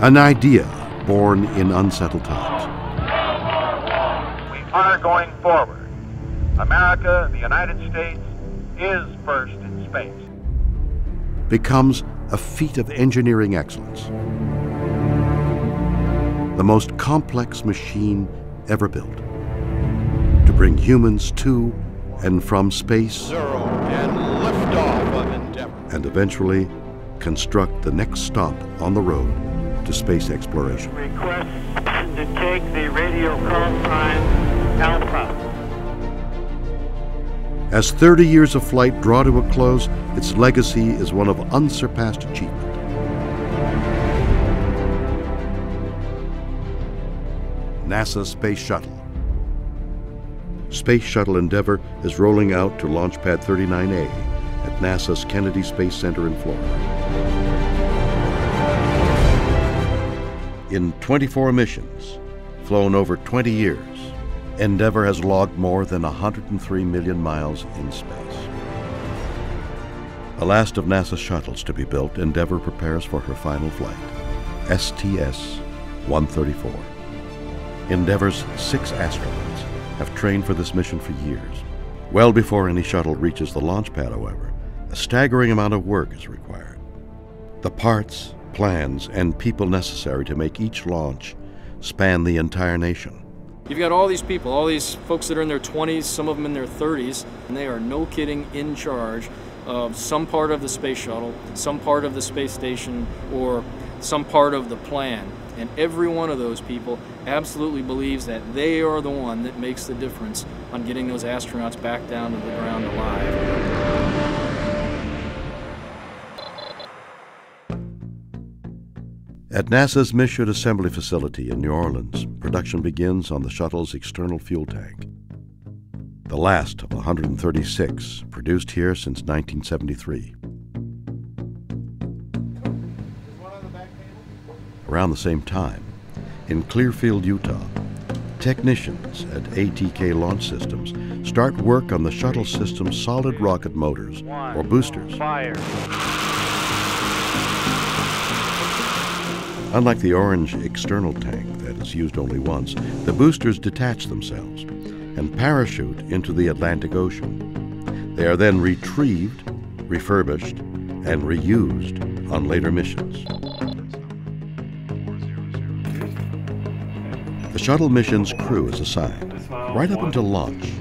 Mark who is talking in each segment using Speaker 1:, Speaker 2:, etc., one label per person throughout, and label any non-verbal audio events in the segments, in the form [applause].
Speaker 1: An idea born in unsettled times.
Speaker 2: We are going forward. America, the United States, is first in space.
Speaker 1: Becomes a feat of engineering excellence. The most complex machine ever built to bring humans to and from space
Speaker 3: Zero and liftoff of Endeavour.
Speaker 1: and eventually construct the next stop on the road to space exploration.
Speaker 4: Request to take the radio call sign Alpha.
Speaker 1: As 30 years of flight draw to a close, its legacy is one of unsurpassed achievement. NASA Space Shuttle. Space Shuttle Endeavour is rolling out to Launch Pad 39A at NASA's Kennedy Space Center in Florida. In 24 missions, flown over 20 years, Endeavour has logged more than 103 million miles in space. The last of NASA's shuttles to be built, Endeavour prepares for her final flight, STS 134. Endeavour's six astronauts have trained for this mission for years. Well before any shuttle reaches the launch pad, however, a staggering amount of work is required. The parts, plans, and people necessary to make each launch span the entire nation.
Speaker 5: You've got all these people, all these folks that are in their 20s, some of them in their 30s, and they are no kidding in charge of some part of the space shuttle, some part of the space station, or some part of the plan. And every one of those people absolutely believes that they are the one that makes the difference on getting those astronauts back down to the ground alive.
Speaker 1: At NASA's Michoud Assembly Facility in New Orleans, production begins on the shuttle's external fuel tank. The last of 136 produced here since 1973. Around the same time, in Clearfield, Utah, technicians at ATK Launch Systems start work on the shuttle system's solid rocket motors, or boosters.
Speaker 4: Fire.
Speaker 1: Unlike the orange external tank that is used only once, the boosters detach themselves and parachute into the Atlantic Ocean. They are then retrieved, refurbished, and reused on later missions. The shuttle mission's crew is assigned. Right up until launch,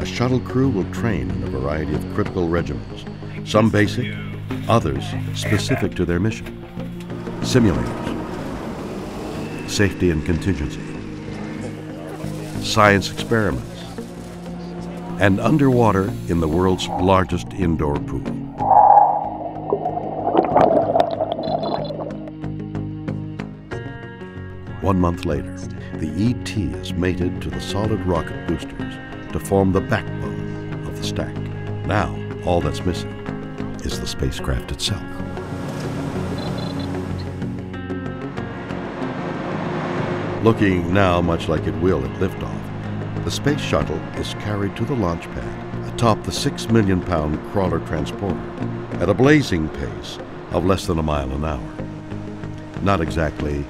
Speaker 1: a shuttle crew will train in a variety of critical regimens, some basic, others specific to their mission. Simulators, safety and contingency, science experiments, and underwater in the world's largest indoor pool. One month later, the ET is mated to the solid rocket boosters to form the backbone of the stack. Now, all that's missing is the spacecraft itself. Looking now much like it will at liftoff, the space shuttle is carried to the launch pad atop the six million pound crawler transporter at a blazing pace of less than a mile an hour. Not exactly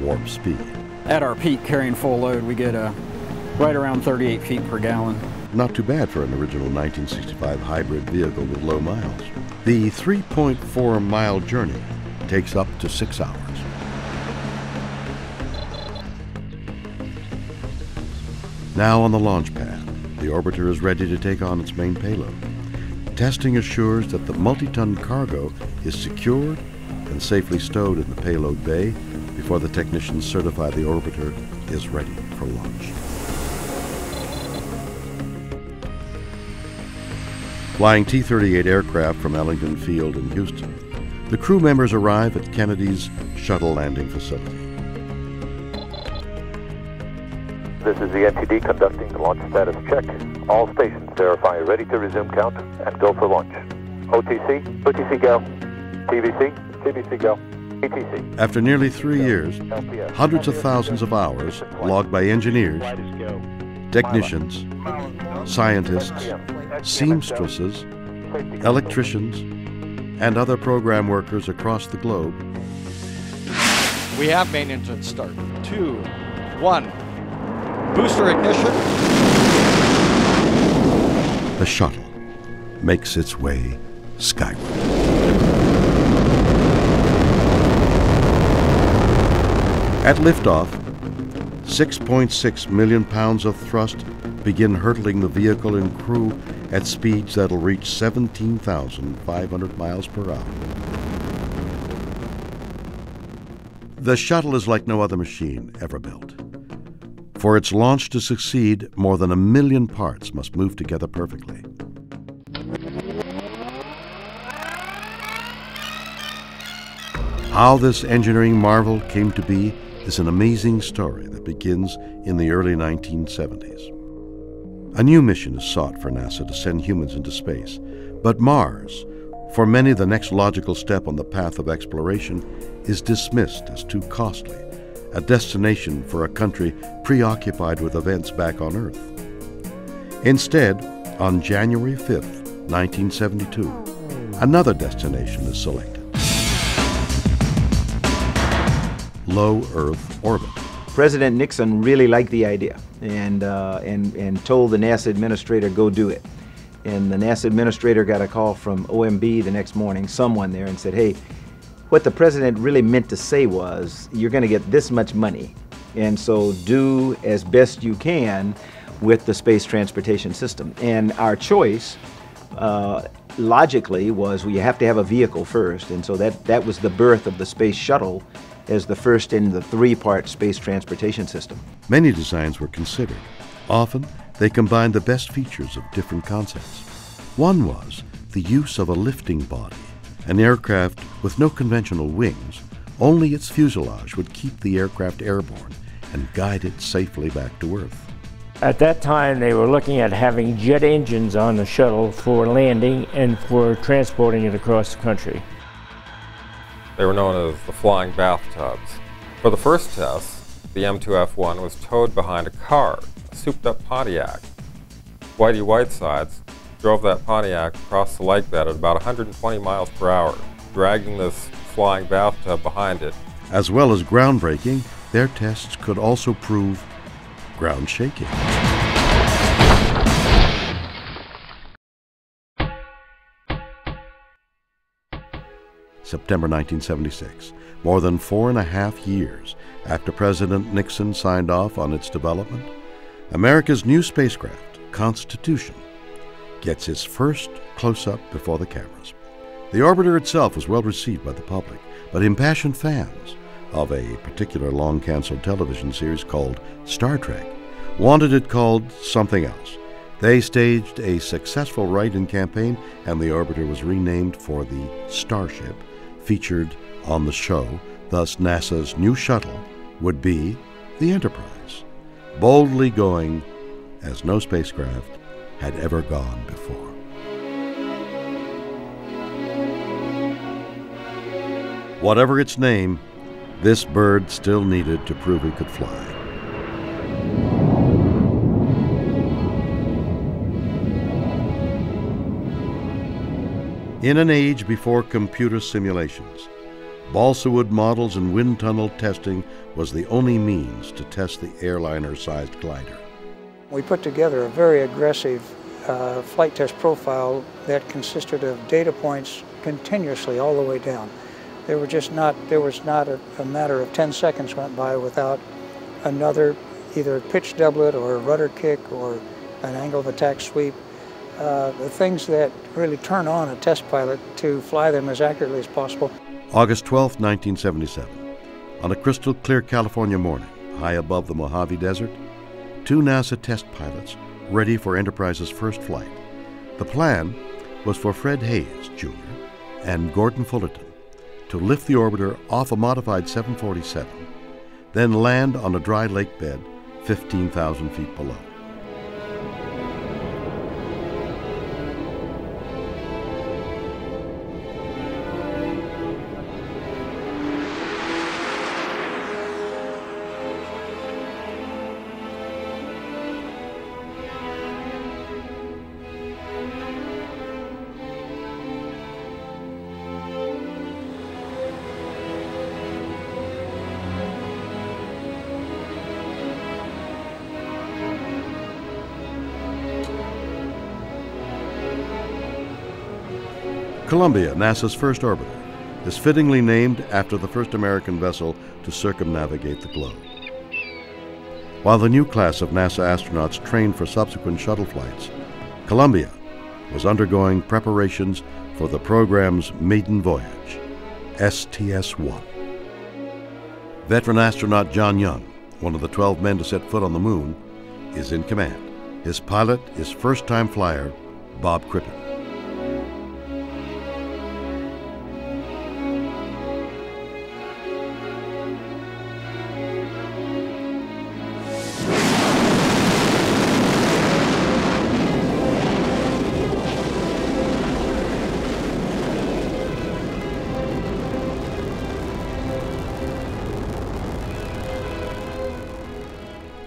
Speaker 1: warp speed.
Speaker 6: At our peak carrying full load, we get uh, right around 38 feet per gallon.
Speaker 1: Not too bad for an original 1965 hybrid vehicle with low miles. The 3.4 mile journey takes up to six hours. Now on the launch pad, the orbiter is ready to take on its main payload. Testing assures that the multi-ton cargo is secured and safely stowed in the payload bay before the technicians certify the orbiter is ready for launch. Flying T 38 aircraft from Ellington Field in Houston, the crew members arrive at Kennedy's shuttle landing facility.
Speaker 2: This is the NTD conducting the launch status check. All stations verify ready to resume count and go for launch. OTC, OTC go. TVC, TVC go. ETC.
Speaker 1: After nearly three years, hundreds of thousands of hours logged by engineers, technicians, scientists, seamstresses, electricians, and other program workers across the globe,
Speaker 3: We have main engine start. Two, one. Booster ignition.
Speaker 7: The shuttle makes its way skyward. At liftoff, 6.6 million pounds of thrust begin hurtling the vehicle and crew at speeds that'll reach 17,500 miles per hour. The shuttle is like no other machine ever built. For its launch to succeed, more than a million parts must move together perfectly. How this engineering marvel came to be is an amazing story that begins in the early 1970s. A new mission is sought for NASA to send humans into space, but Mars, for many the next logical step on the path of exploration, is dismissed as too costly, a destination for a country preoccupied with events back on Earth. Instead, on January 5, 1972, another destination is selected. low Earth orbit.
Speaker 8: President Nixon really liked the idea and, uh, and, and told the NASA administrator, go do it. And the NASA administrator got a call from OMB the next morning, someone there, and said, hey, what the president really meant to say was, you're going to get this much money. And so do as best you can with the space transportation system. And our choice, uh, logically, was you have to have a vehicle first. And so that, that was the birth of the space shuttle as the first in the three-part space transportation system.
Speaker 7: Many designs were considered. Often, they combined the best features of different concepts. One was the use of a lifting body, an aircraft with no conventional wings. Only its fuselage would keep the aircraft airborne and guide it safely back to Earth.
Speaker 9: At that time, they were looking at having jet engines on the shuttle for landing and for transporting it across the country.
Speaker 5: They were known as the flying bathtubs. For the first test, the M2F1 was towed behind a car, a souped-up Pontiac. Whitey Whitesides drove that Pontiac across the lake bed at about 120 miles per hour, dragging this flying bathtub behind it.
Speaker 7: As well as groundbreaking, their tests could also prove ground shaking. September 1976, more than four and a half years after President Nixon signed off on its development, America's new spacecraft, Constitution, gets his first close up before the cameras. The orbiter itself was well received by the public, but impassioned fans of a particular long canceled television series called Star Trek wanted it called something else. They staged a successful write in campaign, and the orbiter was renamed for the Starship featured on the show, thus NASA's new shuttle, would be the Enterprise, boldly going as no spacecraft had ever gone before. Whatever its name, this bird still needed to prove it could fly. In an age before computer simulations, balsa wood models and wind tunnel testing was the only means to test the airliner-sized glider.
Speaker 10: We put together a very aggressive uh, flight test profile that consisted of data points continuously all the way down. There were just not, there was not a, a matter of 10 seconds went by without another either pitch doublet or rudder kick or an angle of attack sweep uh, the things that really turn on a test pilot to fly them as accurately as possible.
Speaker 7: August 12, 1977. On a crystal clear California morning, high above the Mojave Desert, two NASA test pilots ready for Enterprise's first flight. The plan was for Fred Haise, Jr. and Gordon Fullerton to lift the orbiter off a modified 747, then land on a dry lake bed 15,000 feet below. Columbia, NASA's first orbiter, is fittingly named after the first American vessel to circumnavigate the globe. While the new class of NASA astronauts trained for subsequent shuttle flights, Columbia was undergoing preparations for the program's maiden voyage, STS 1. Veteran astronaut John Young, one of the 12 men to set foot on the moon, is in command. His pilot is first time flyer Bob Crippen.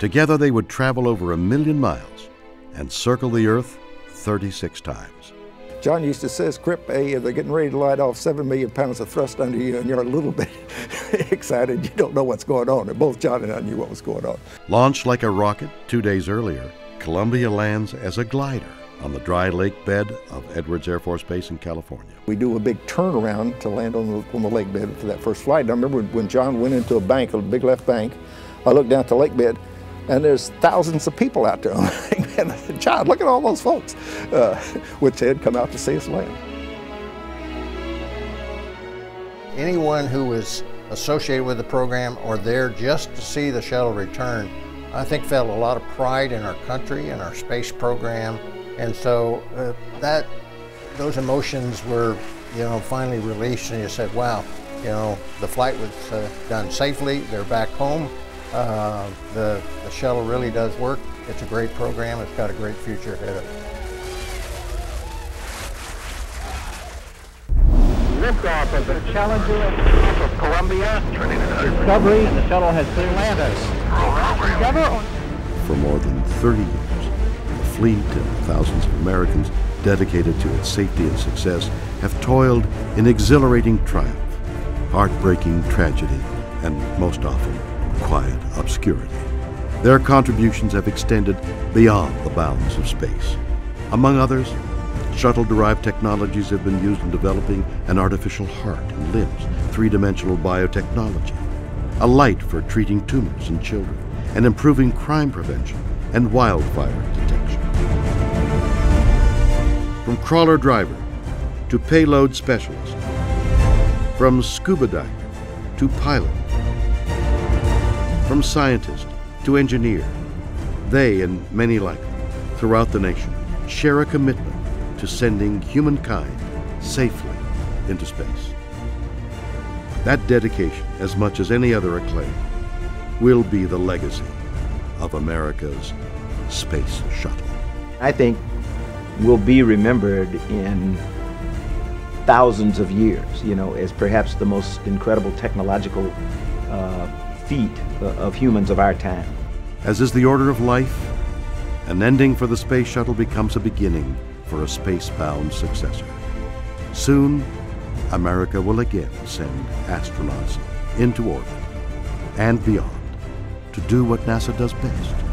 Speaker 7: Together they would travel over a million miles and circle the Earth 36 times.
Speaker 11: John used to say, Crip, hey, they're getting ready to light off seven million pounds of thrust under you, and you're a little bit [laughs] excited. You don't know what's going on. And both John and I knew what was going on.
Speaker 7: Launched like a rocket two days earlier, Columbia lands as a glider on the dry lake bed of Edwards Air Force Base in California.
Speaker 11: We do a big turnaround to land on the, on the lake bed for that first flight. And I remember when John went into a bank, a big left bank, I looked down at the lake bed, and there's thousands of people out there. [laughs] John, look at all those folks, uh, [laughs] which had come out to see us land.
Speaker 2: Anyone who was associated with the program or there just to see the shuttle return, I think felt a lot of pride in our country and our space program. And so uh, that, those emotions were, you know, finally released and you said, wow, you know, the flight was uh, done safely, they're back home. Uh, the, the shuttle really does work. It's a great program. It's got a great future ahead of it.
Speaker 4: Liftoff of the Challenger of Columbia. Discovery, and the shuttle has clear landed. Together
Speaker 7: For more than 30 years, the fleet and thousands of Americans dedicated to its safety and success have toiled in exhilarating triumph, heartbreaking tragedy, and most often quiet obscurity. Their contributions have extended beyond the bounds of space. Among others, shuttle derived technologies have been used in developing an artificial heart and limbs, three dimensional biotechnology, a light for treating tumors in children, and improving crime prevention and wildfire detection. From crawler driver to payload specialist, from scuba diver to pilot, from scientist to engineer, they and many like them throughout the nation share a commitment to sending humankind safely into space. That dedication, as much as any other acclaim, will be the legacy of America's space shuttle.
Speaker 8: I think will be remembered in thousands of years, you know, as perhaps the most incredible technological uh, feat uh, of humans of our time.
Speaker 7: As is the order of life, an ending for the space shuttle becomes a beginning for a space-bound successor. Soon, America will again send astronauts into orbit and beyond to do what NASA does best